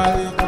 mal.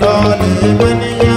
Dole maniamba sabaye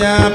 Nya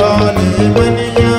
Noli maniyamba sabaye